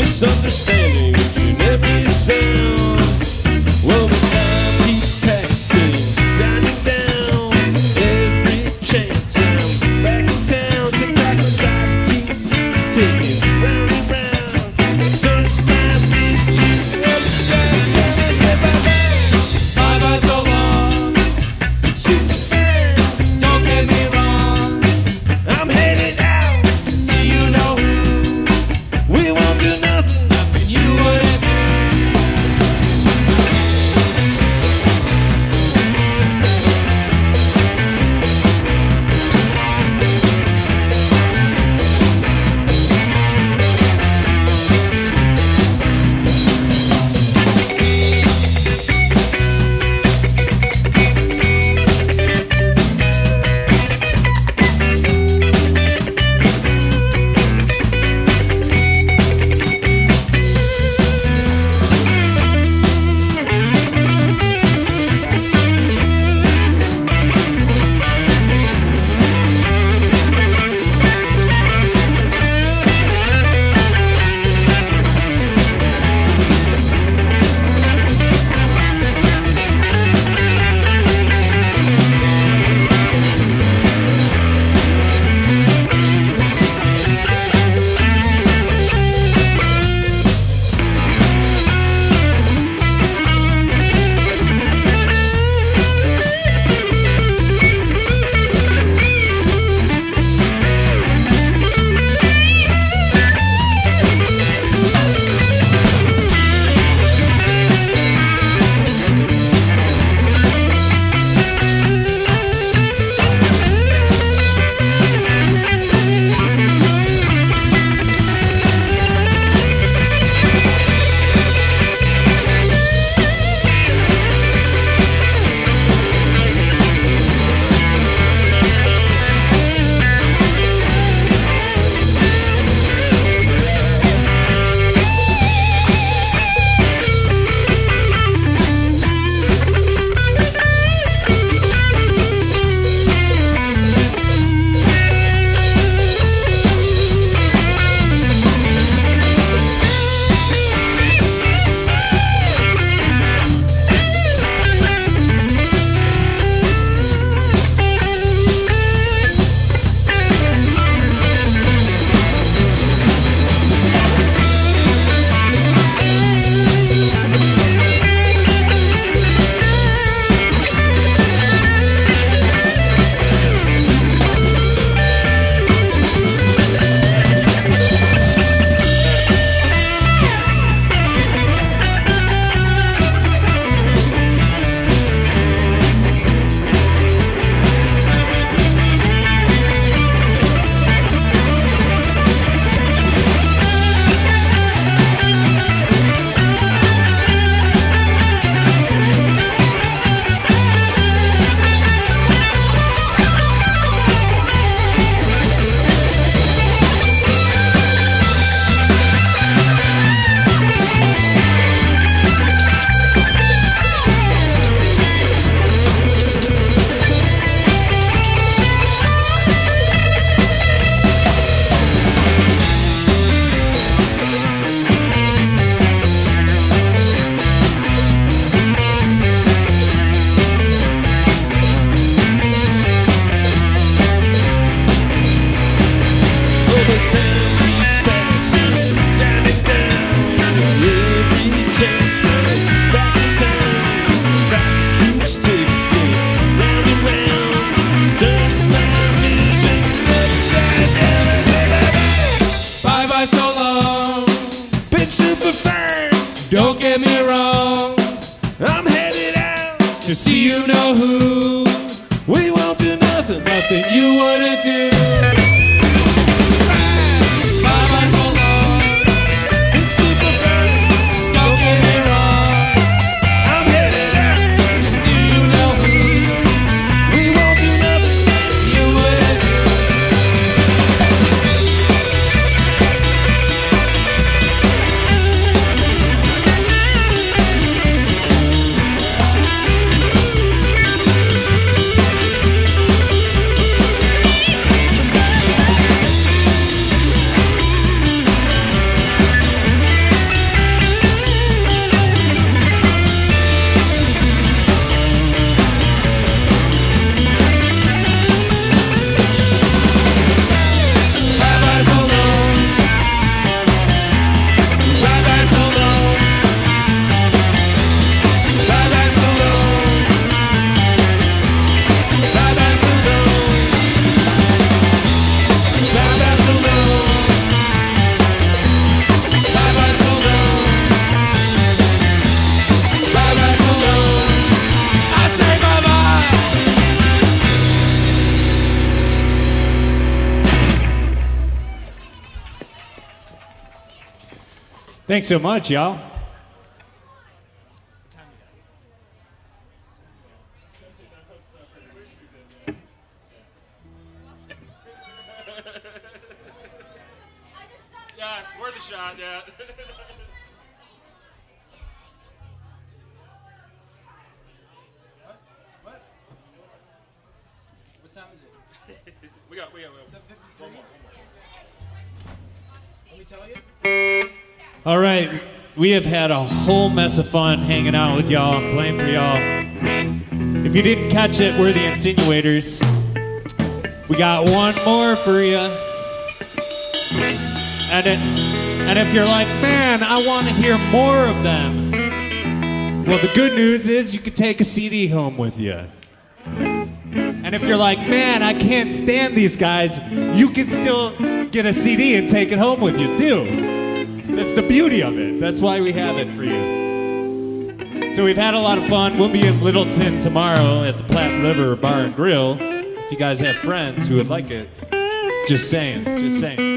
misunderstanding between every sound. Well, you know who. We won't do nothing, nothing you wouldn't do. Thanks so much, y'all. Yeah, worth a shot, yeah. What time is it? we got, we got, we got. 7:53. Let me tell you. All right, we have had a whole mess of fun hanging out with y'all and playing for y'all. If you didn't catch it, we're the Insinuators. We got one more for you. And, and if you're like, man, I want to hear more of them, well, the good news is you can take a CD home with you. And if you're like, man, I can't stand these guys, you can still get a CD and take it home with you, too. That's the beauty of it. That's why we have it for you. So we've had a lot of fun. We'll be in Littleton tomorrow at the Platte River Bar and Grill. If you guys have friends who would like it, just saying, just saying.